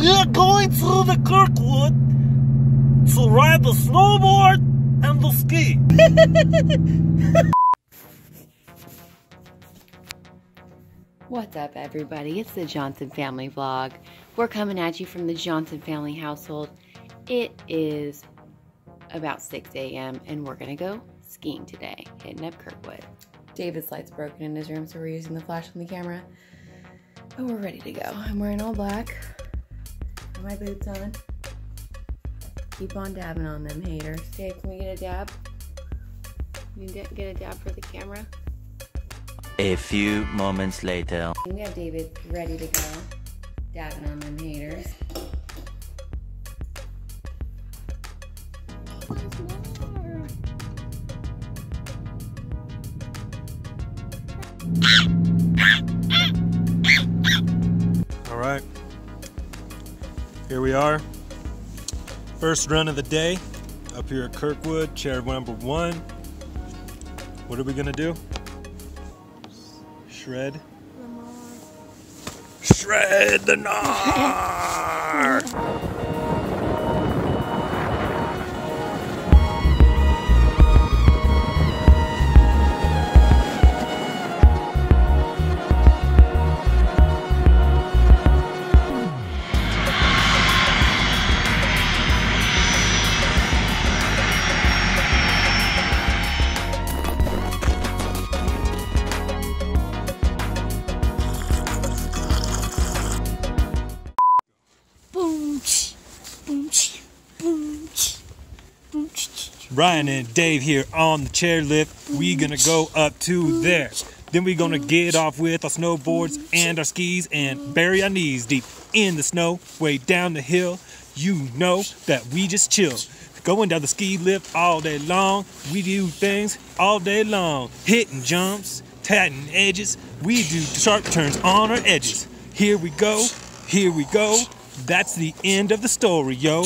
We are going through the Kirkwood to ride the snowboard and the ski. What's up, everybody? It's the Johnson Family Vlog. We're coming at you from the Johnson Family household. It is about 6 a.m. and we're gonna go skiing today, hitting up Kirkwood. David's light's broken in his room, so we're using the flash on the camera. But we're ready to go. I'm wearing all black. Got my boots on. Keep on dabbing on them haters. Dave, can we get a dab? You get a dab for the camera? A few moments later. We have David ready to go. Dabbing on them haters. All Here we are. First run of the day up here at Kirkwood, chair number one. What are we gonna do? Shred. Shred the gnar! Ryan and Dave here on the chairlift. We gonna go up to there. Then we gonna get off with our snowboards and our skis and bury our knees deep in the snow, way down the hill. You know that we just chill. Going down the ski lift all day long. We do things all day long. Hitting jumps, tighten edges. We do sharp turns on our edges. Here we go, here we go. That's the end of the story, yo.